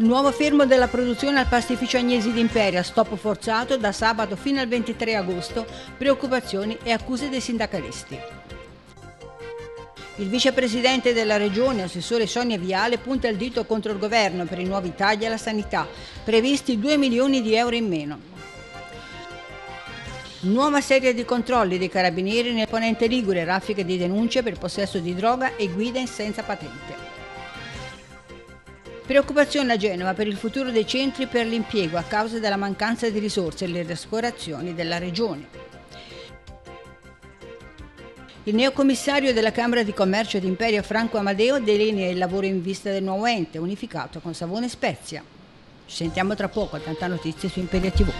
Nuovo fermo della produzione al pastificio Agnesi d'Imperia, stop forzato da sabato fino al 23 agosto, preoccupazioni e accuse dei sindacalisti. Il vicepresidente della regione, assessore Sonia Viale, punta il dito contro il governo per i nuovi tagli alla sanità, previsti 2 milioni di euro in meno. Nuova serie di controlli dei carabinieri nel ponente Ligure, raffiche di denunce per possesso di droga e guida senza patente. Preoccupazione a Genova per il futuro dei centri per l'impiego a causa della mancanza di risorse e le rassicurazioni della Regione. Il neocommissario della Camera di Commercio di Imperio Franco Amadeo delinea il lavoro in vista del nuovo ente unificato con Savone Spezia. Ci sentiamo tra poco tanta notizie su Imperia TV.